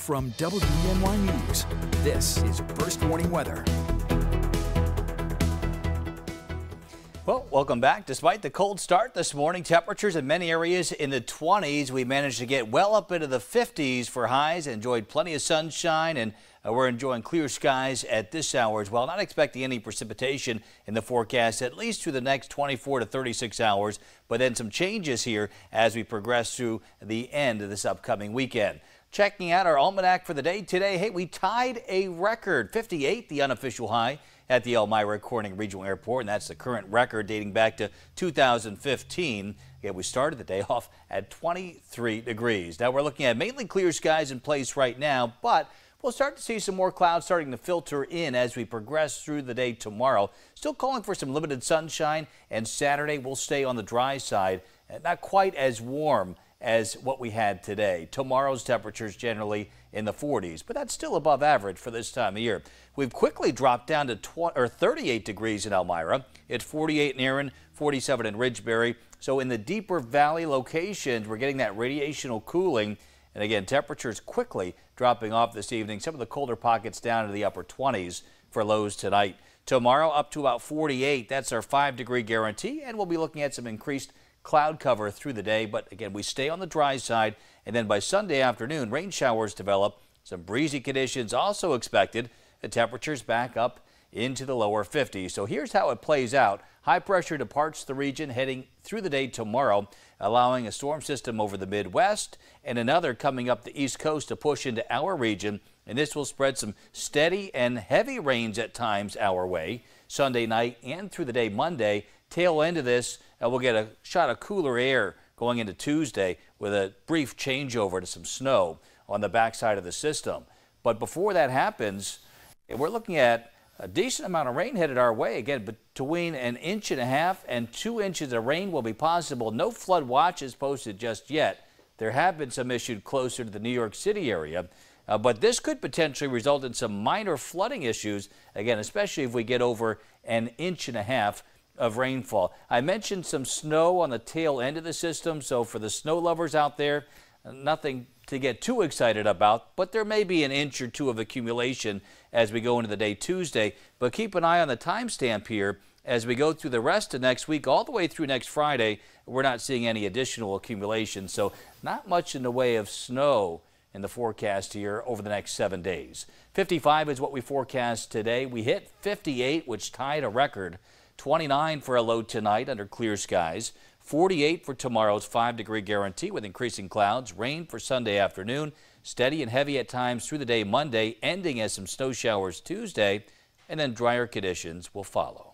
From WENY News, this is First Warning Weather. Well, welcome back. Despite the cold start this morning, temperatures in many areas in the 20s. We managed to get well up into the 50s for highs, enjoyed plenty of sunshine, and uh, we're enjoying clear skies at this hour as well. Not expecting any precipitation in the forecast, at least through the next 24 to 36 hours, but then some changes here as we progress through the end of this upcoming weekend. Checking out our almanac for the day today, hey, we tied a record 58, the unofficial high at the Elmira Corning Regional Airport, and that's the current record dating back to 2015. Yeah, we started the day off at 23 degrees. Now we're looking at mainly clear skies in place right now, but We'll start to see some more clouds starting to filter in as we progress through the day tomorrow. Still calling for some limited sunshine, and Saturday will stay on the dry side. Not quite as warm as what we had today. Tomorrow's temperatures generally in the 40s, but that's still above average for this time of year. We've quickly dropped down to 20, or 38 degrees in Elmira. It's 48 in Erin, 47 in Ridgebury. So in the deeper valley locations, we're getting that radiational cooling. And again, temperatures quickly dropping off this evening. Some of the colder pockets down to the upper 20s for lows tonight. Tomorrow up to about 48. That's our five degree guarantee. And we'll be looking at some increased cloud cover through the day, but again, we stay on the dry side. And then by Sunday afternoon, rain showers develop. Some breezy conditions also expected. The temperatures back up into the lower 50s. So here's how it plays out. High pressure departs the region heading through the day tomorrow, allowing a storm system over the Midwest and another coming up the East Coast to push into our region. And this will spread some steady and heavy rains at times our way. Sunday night and through the day Monday, tail end of this, uh, we'll get a shot of cooler air going into Tuesday with a brief changeover to some snow on the backside of the system. But before that happens, we're looking at a decent amount of rain headed our way. Again, between an inch and a half and two inches of rain will be possible. No flood watches posted just yet. There have been some issued closer to the New York City area. Uh, but this could potentially result in some minor flooding issues, again, especially if we get over an inch and a half of rainfall. I mentioned some snow on the tail end of the system, so for the snow lovers out there, nothing to get too excited about, but there may be an inch or two of accumulation as we go into the day Tuesday. But keep an eye on the timestamp here as we go through the rest of next week, all the way through next Friday. We're not seeing any additional accumulation, so not much in the way of snow in the forecast here over the next seven days. 55 is what we forecast today. We hit 58, which tied a record 29 for a low tonight under clear skies. 48 for tomorrow's 5 degree guarantee with increasing clouds. Rain for Sunday afternoon. Steady and heavy at times through the day Monday, ending as some snow showers Tuesday, and then drier conditions will follow.